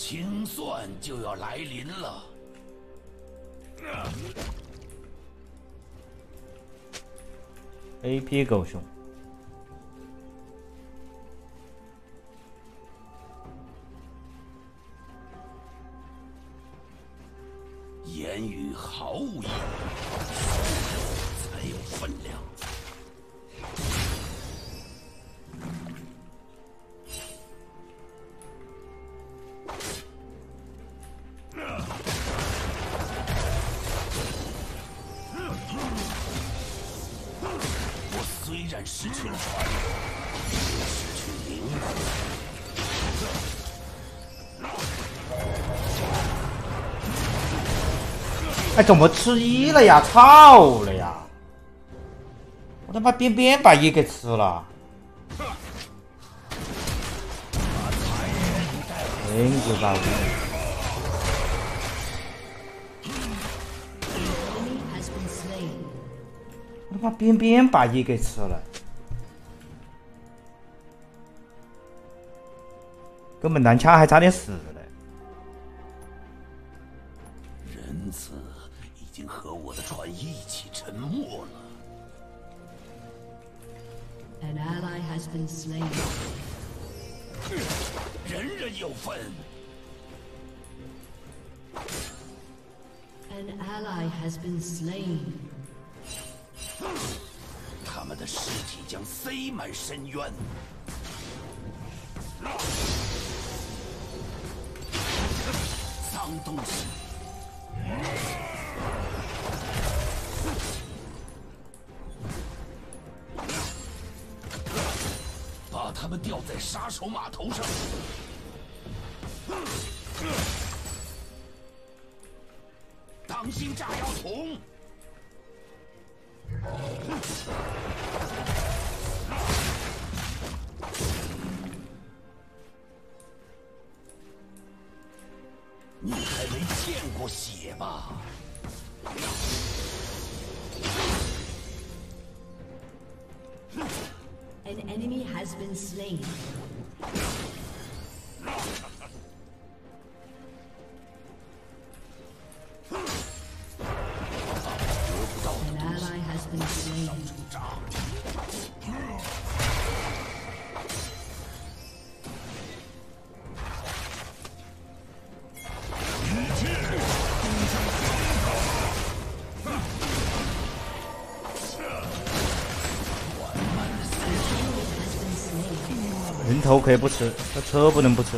清算就要来临了。AP 狗熊，言语毫无意义，才有分量。哎，怎么吃一了呀？操了呀！我他妈边边把一给吃了。真是把 Enemy has been slain. 我他妈边边把一给吃了，根本男枪还差点死了。和我的船一起沉没了。An ally has been slain. 人人有份。An ally has been slain. 他们的尸体将塞满深渊。脏东西！们吊在杀手码头上。当心炸药桶！Been slain. 炸。人头可以不吃，这车不能不吃。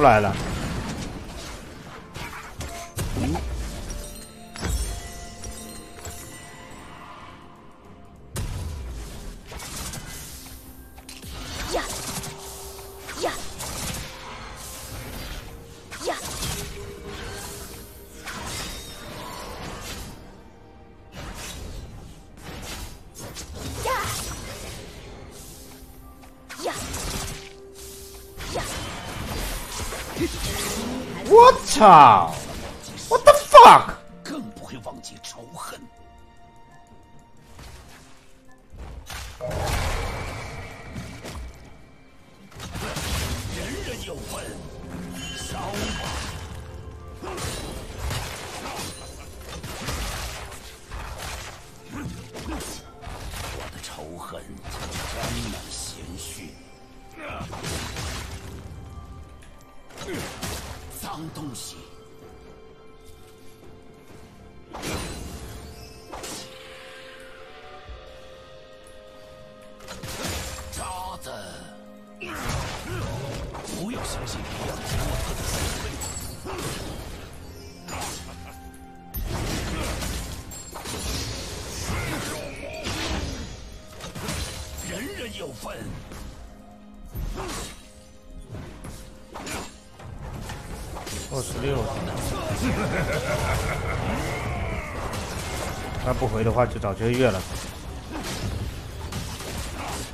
出来了，操 他不回的话，就早就越了。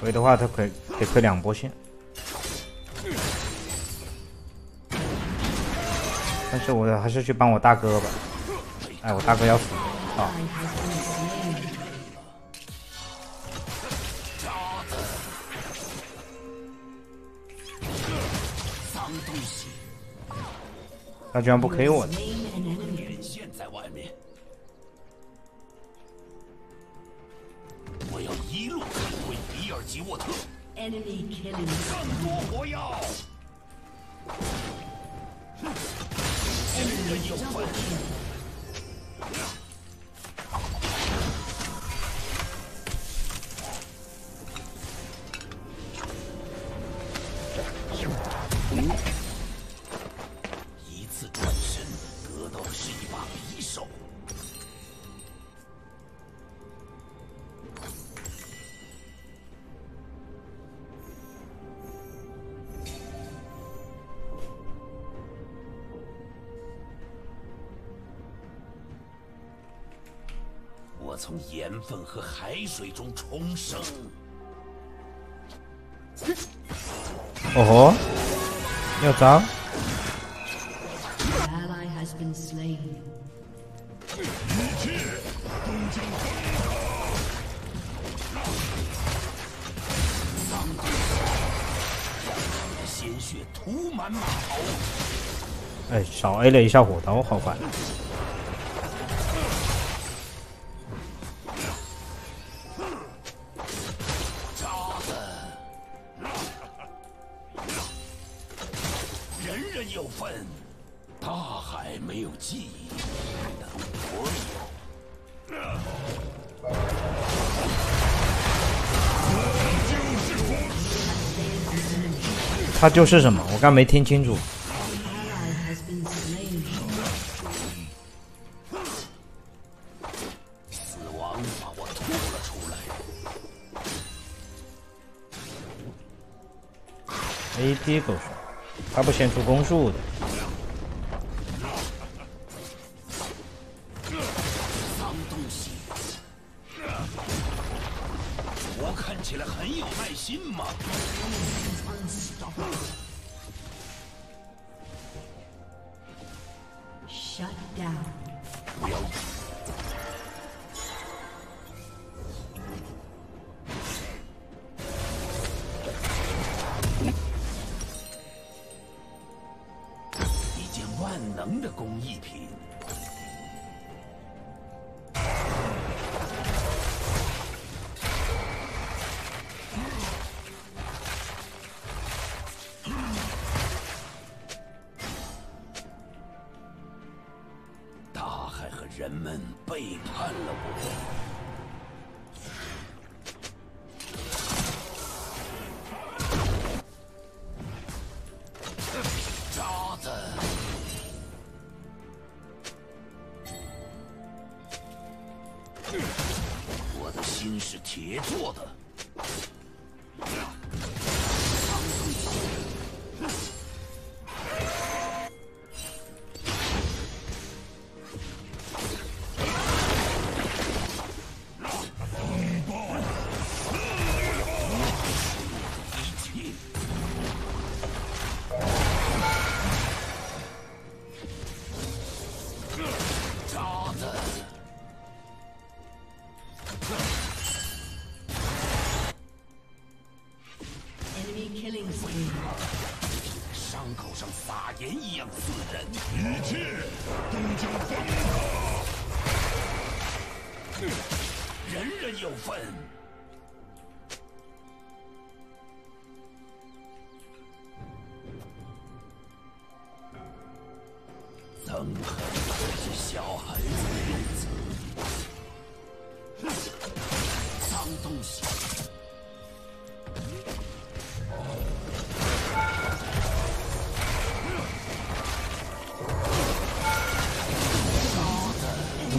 回的话，他可以得亏两波线。但是我还是去帮我大哥吧。哎，我大哥要死啊！他居然不 K 我 Enemy killing. 更多火药。人人有从盐分和海水中重生。哦吼，要脏！An ally has been slain. 鲜血涂满马头，哎，少 A 了一下火刀，好烦。他就是什么？我刚没听清楚。死亡把我吐了出来。AD 狗熊，他不先出攻速的。背叛了我。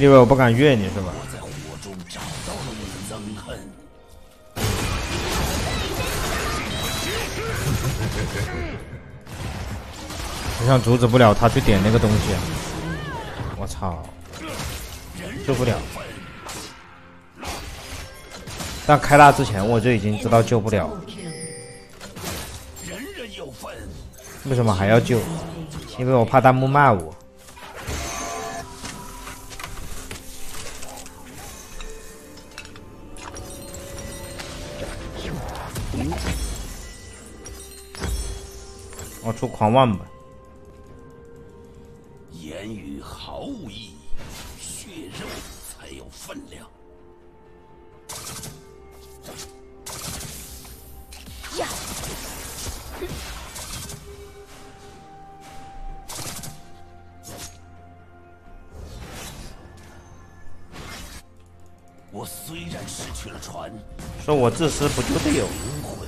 你以为我不敢越你是吧？我在火中找到了我的憎恨。我想阻止不了他去点那个东西！我操，救不了。但开大之前我就已经知道救不了，为什么还要救？因为我怕弹幕骂我。我出狂妄吧，言语毫无意义，血肉才有分量。呀！我虽然失去了船，说我自私不就得有？灵魂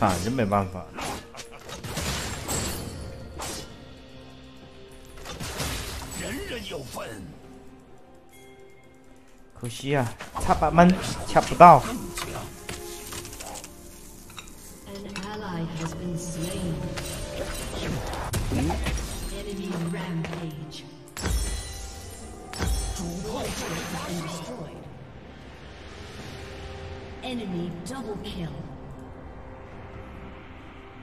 反正，真没办法。人人有份，可惜啊，插板门插不到。Double kill.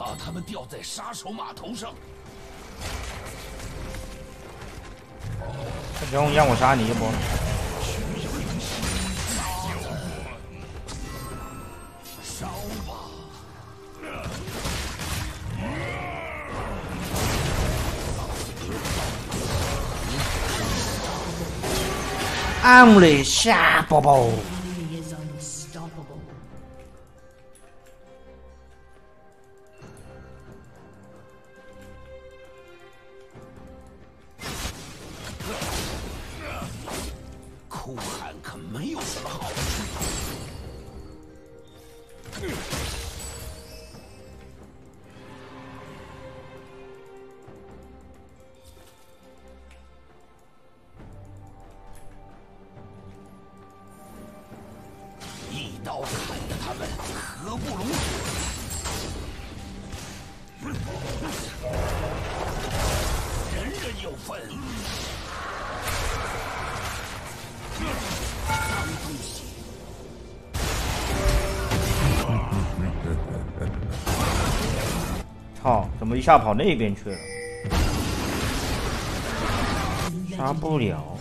把他们吊在杀手码头上。大兄，让我杀你一波。烧吧！暗里下宝宝。一刀砍得他们合不拢嘴。人人有份。操，怎么一下跑那边去了？杀不了。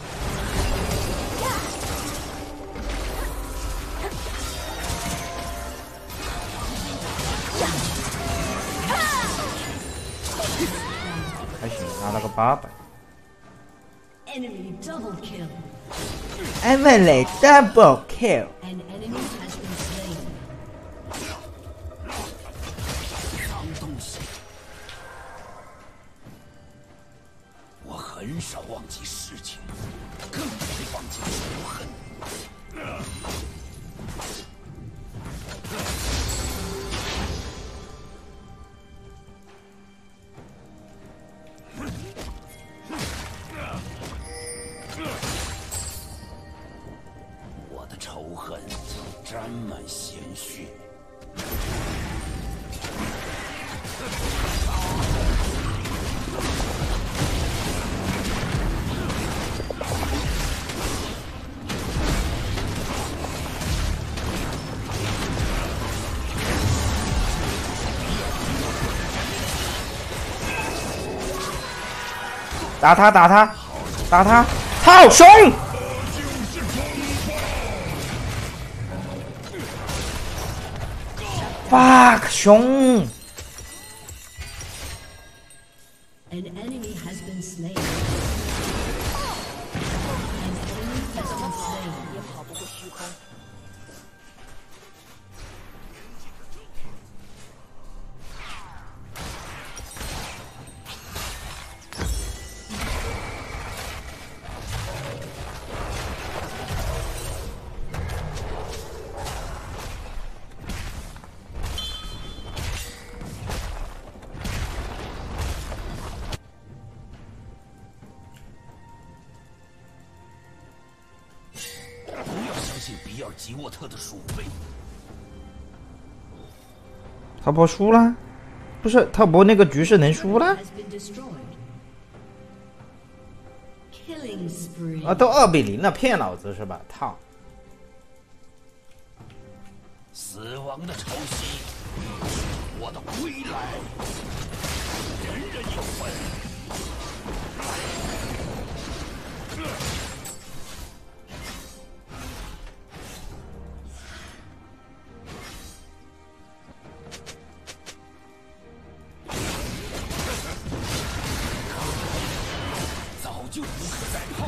八百。Enemy double kill. Emily double kill。An enemy has been slain. 脏东西。我很少忘记事情，更不会忘记仇恨。打他打他打他，好熊！fuck 熊！他不输了？不是，他不那个局势能输了.啊，都二比零了，骗老子是吧？操！死亡的潮汐，我的归来，人人有份。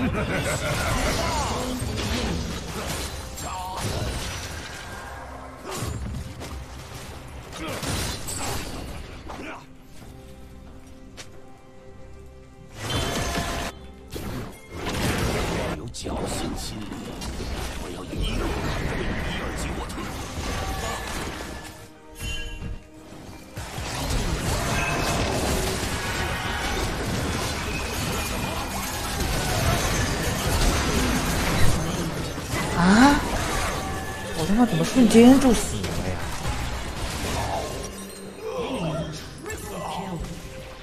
Ha ha ha ha! 怎么瞬间就死了呀？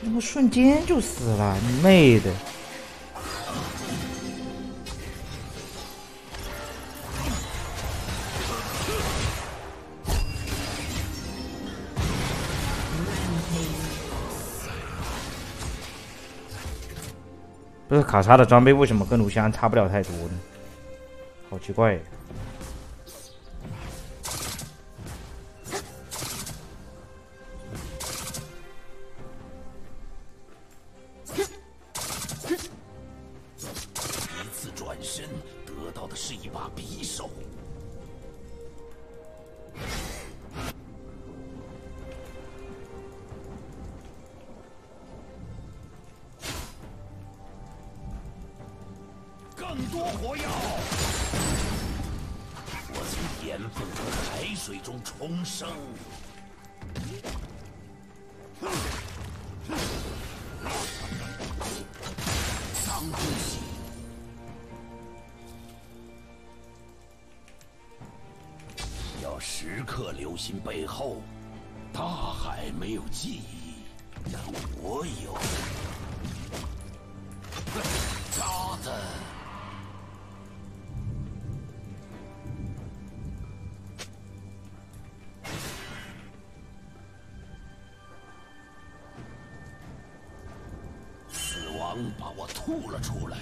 怎么瞬间就死了，你妹的！不是卡莎的装备为什么跟卢锡安差不了太多呢？好奇怪。是一把匕首。心背后，大海没有记忆，但我有。渣子！死亡把我吐了出来。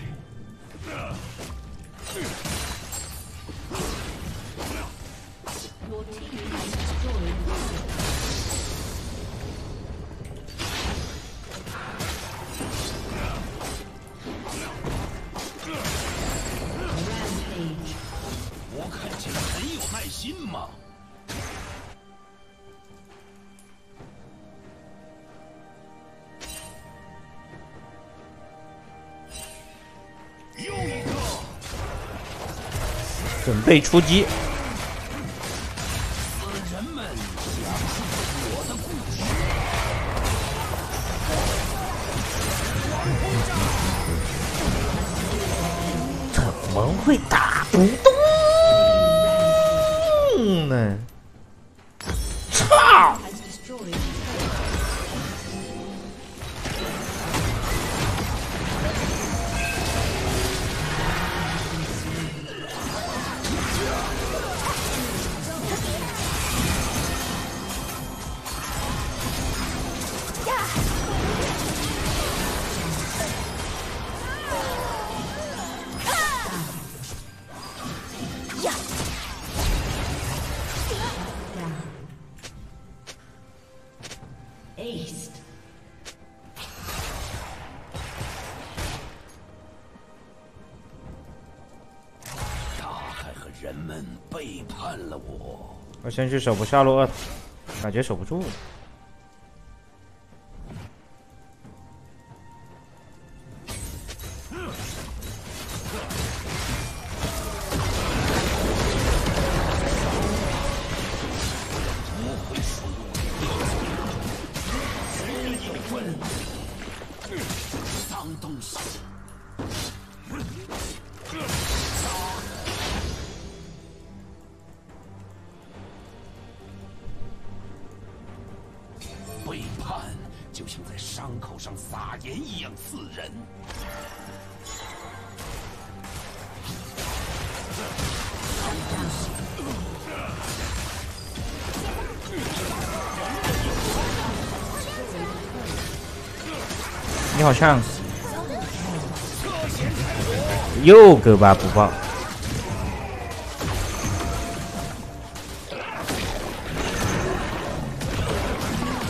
我看起来很有耐心嘛。又一个，准备出击，会打不动呢？先去守不下路二塔，感觉守不住。chance。又个吧不爆。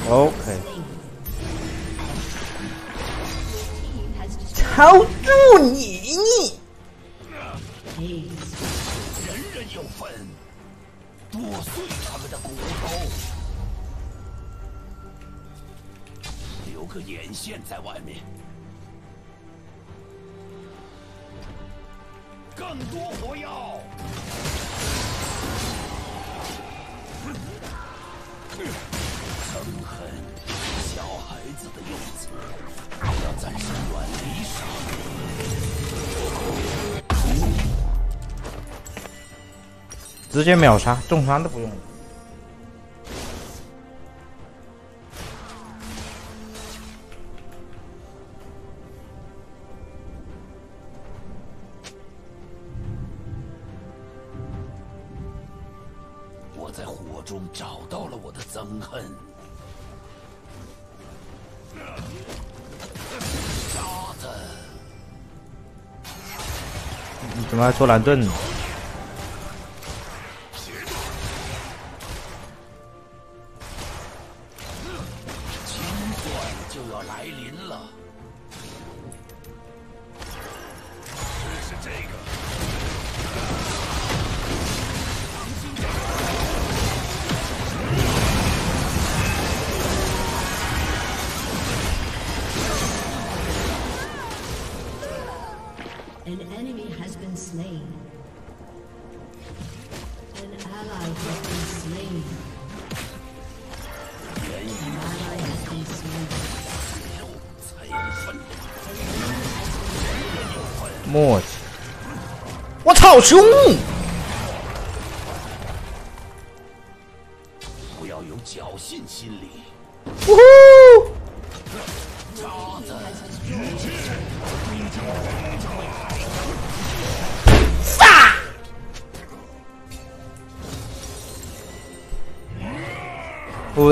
OK。超住你！个眼线在外面。更多火药！憎恨，小孩子的用词，我要暂时远离。直接秒杀，重伤都不用了。中找到了我的憎恨。渣子，你怎么还说蓝盾墨迹。我操，兄！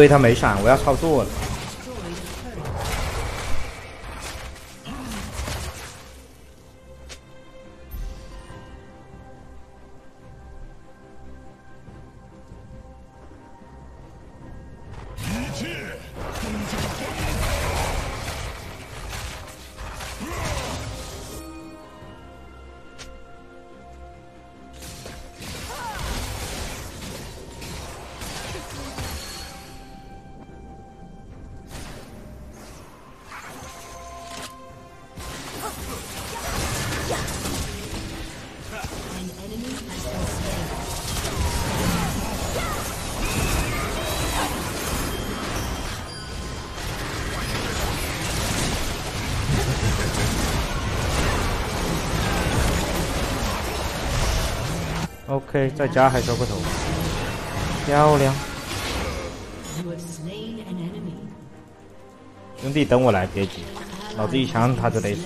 为他没闪，我要操作了。在家还说个头漂亮。兄弟等我来别急。老子一枪他就得死。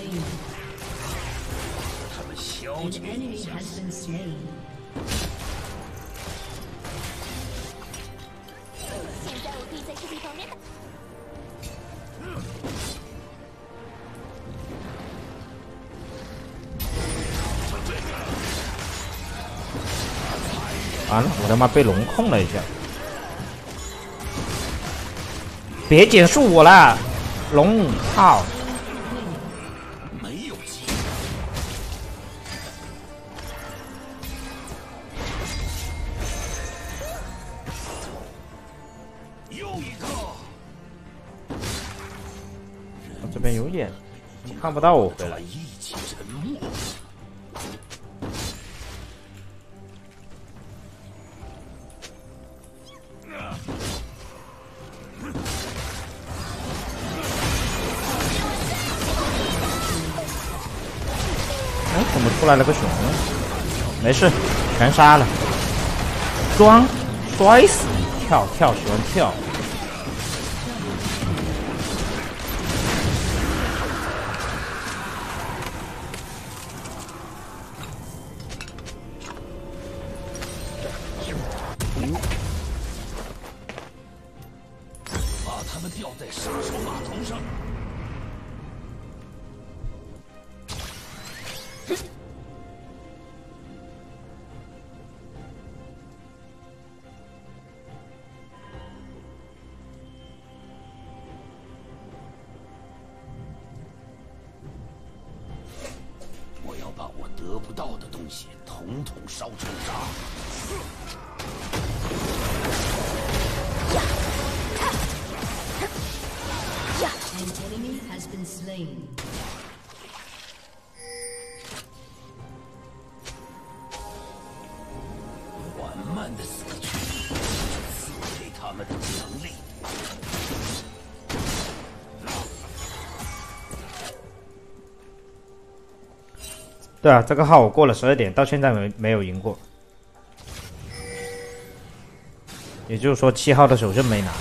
enemyhasbeensmay 完了，我他妈被龙控了一下。别减速我了，龙靠。没有机会。又一个。我这边有眼，看不到我回来。出来了个熊？没事，全杀了。装，摔死你！跳跳喜欢跳。Slain. 缓慢的死去，赐给他们的奖励。对啊，这个号我过了十二点，到现在没没有赢过。也就是说，七号的手刃没拿。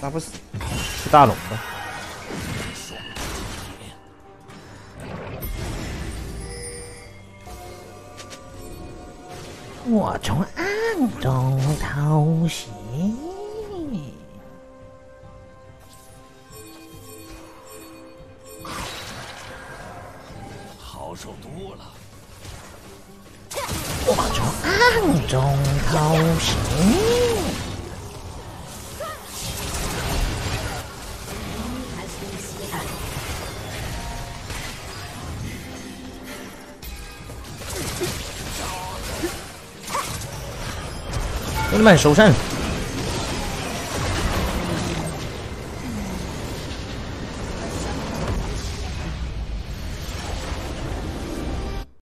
打不死，是大龙的。我从暗中偷袭。好受多了。我从暗中偷袭。兄弟们，守胜！